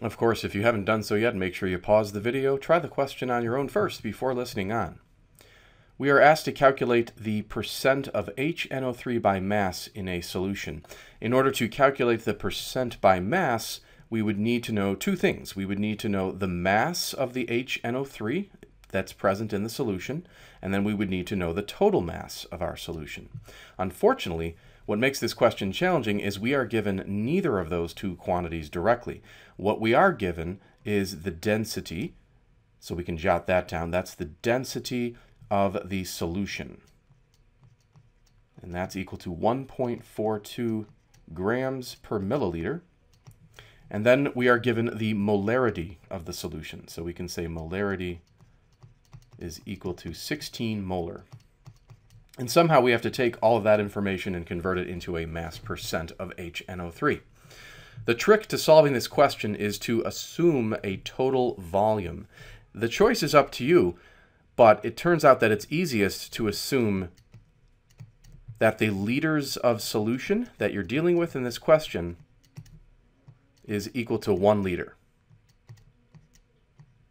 Of course, if you haven't done so yet, make sure you pause the video, try the question on your own first before listening on. We are asked to calculate the percent of HNO3 by mass in a solution. In order to calculate the percent by mass, we would need to know two things. We would need to know the mass of the HNO3 that's present in the solution, and then we would need to know the total mass of our solution. Unfortunately, what makes this question challenging is we are given neither of those two quantities directly. What we are given is the density, so we can jot that down. That's the density of the solution. And that's equal to 1.42 grams per milliliter. And then we are given the molarity of the solution. So we can say molarity is equal to 16 molar. And somehow we have to take all of that information and convert it into a mass percent of HNO3. The trick to solving this question is to assume a total volume. The choice is up to you, but it turns out that it's easiest to assume that the liters of solution that you're dealing with in this question is equal to one liter.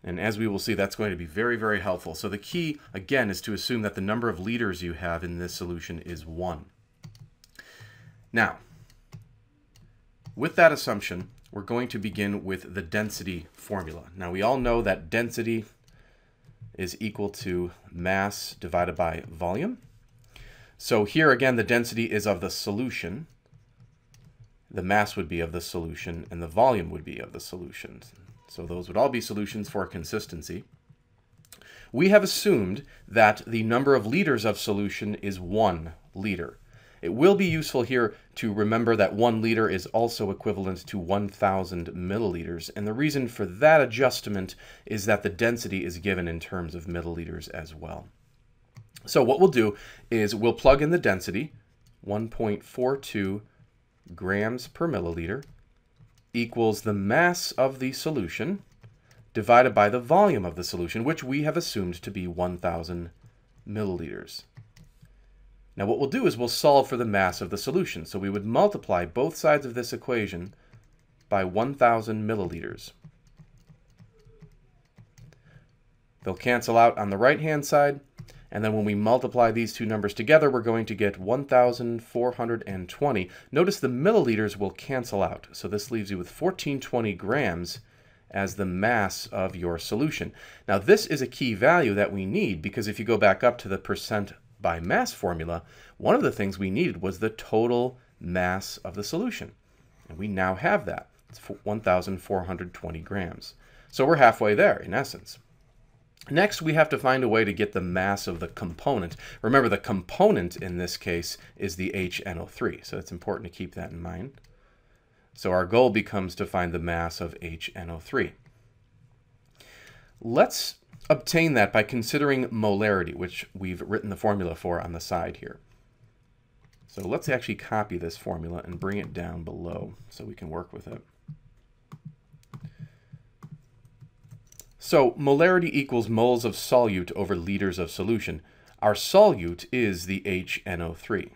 And as we will see, that's going to be very, very helpful. So the key, again, is to assume that the number of liters you have in this solution is 1. Now, with that assumption, we're going to begin with the density formula. Now, we all know that density is equal to mass divided by volume. So here, again, the density is of the solution. The mass would be of the solution, and the volume would be of the solution. So those would all be solutions for consistency. We have assumed that the number of liters of solution is one liter. It will be useful here to remember that one liter is also equivalent to 1,000 milliliters, and the reason for that adjustment is that the density is given in terms of milliliters as well. So what we'll do is we'll plug in the density, 1.42 grams per milliliter, equals the mass of the solution divided by the volume of the solution, which we have assumed to be 1,000 milliliters. Now what we'll do is we'll solve for the mass of the solution. So we would multiply both sides of this equation by 1,000 milliliters. They'll cancel out on the right-hand side, and then when we multiply these two numbers together, we're going to get 1,420. Notice the milliliters will cancel out. So this leaves you with 1420 grams as the mass of your solution. Now this is a key value that we need because if you go back up to the percent by mass formula, one of the things we needed was the total mass of the solution. And we now have that. It's 1,420 grams. So we're halfway there in essence. Next, we have to find a way to get the mass of the component. Remember, the component in this case is the HNO3, so it's important to keep that in mind. So our goal becomes to find the mass of HNO3. Let's obtain that by considering molarity, which we've written the formula for on the side here. So let's actually copy this formula and bring it down below so we can work with it. So molarity equals moles of solute over liters of solution. Our solute is the HNO3.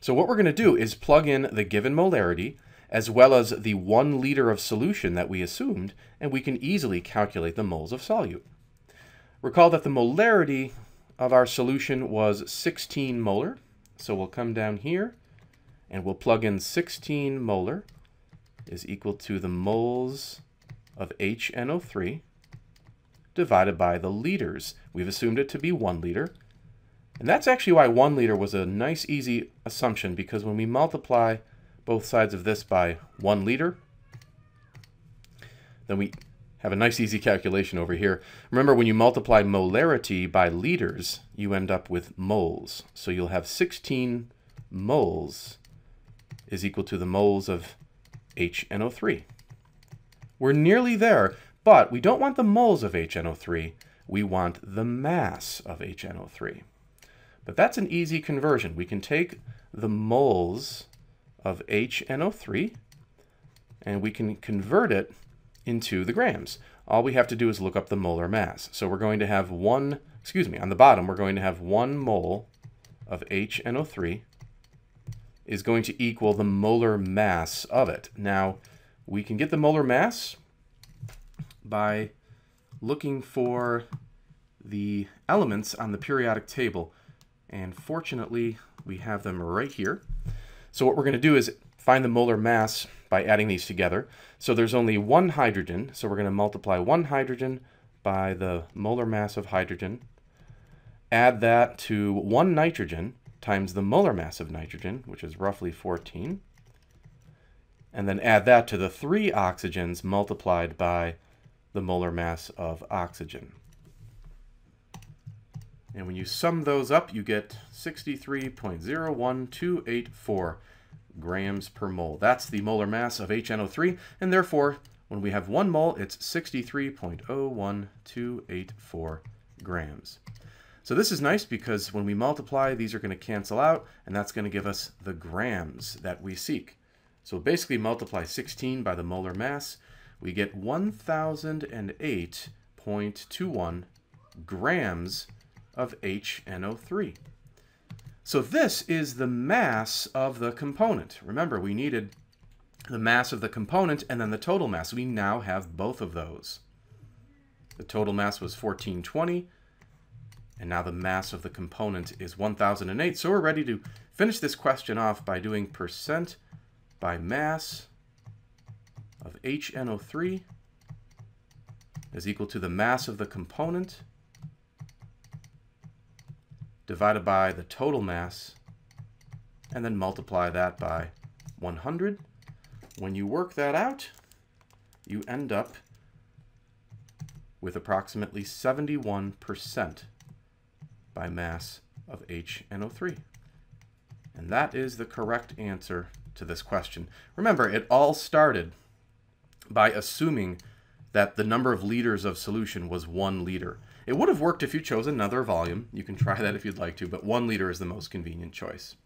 So what we're going to do is plug in the given molarity as well as the one liter of solution that we assumed, and we can easily calculate the moles of solute. Recall that the molarity of our solution was 16 molar, so we'll come down here and we'll plug in 16 molar is equal to the moles of HNO3 divided by the liters. We've assumed it to be one liter. And that's actually why one liter was a nice, easy assumption, because when we multiply both sides of this by one liter, then we have a nice, easy calculation over here. Remember, when you multiply molarity by liters, you end up with moles. So you'll have 16 moles is equal to the moles of HNO3. We're nearly there, but we don't want the moles of HNO3. We want the mass of HNO3. But that's an easy conversion. We can take the moles of HNO3 and we can convert it into the grams. All we have to do is look up the molar mass. So we're going to have one, excuse me, on the bottom, we're going to have one mole of HNO3 is going to equal the molar mass of it. Now, We can get the molar mass by looking for the elements on the periodic table. And fortunately, we have them right here. So what we're going to do is find the molar mass by adding these together. So there's only one hydrogen, so we're going to multiply one hydrogen by the molar mass of hydrogen, add that to one nitrogen times the molar mass of nitrogen, which is roughly 14, and then add that to the three oxygens multiplied by the molar mass of oxygen. And when you sum those up, you get 63.01284 grams per mole. That's the molar mass of HNO3, and therefore, when we have one mole, it's 63.01284 grams. So this is nice because when we multiply, these are going to cancel out, and that's going to give us the grams that we seek. So basically multiply 16 by the molar mass, we get 1008.21 grams of HNO3. So this is the mass of the component. Remember, we needed the mass of the component and then the total mass. We now have both of those. The total mass was 1420, and now the mass of the component is 1008. So we're ready to finish this question off by doing percent by mass of HNO3 is equal to the mass of the component divided by the total mass, and then multiply that by 100. When you work that out, you end up with approximately 71% by mass of HNO3. And that is the correct answer to this question. Remember, it all started by assuming that the number of liters of solution was one liter. It would have worked if you chose another volume. You can try that if you'd like to, but one liter is the most convenient choice.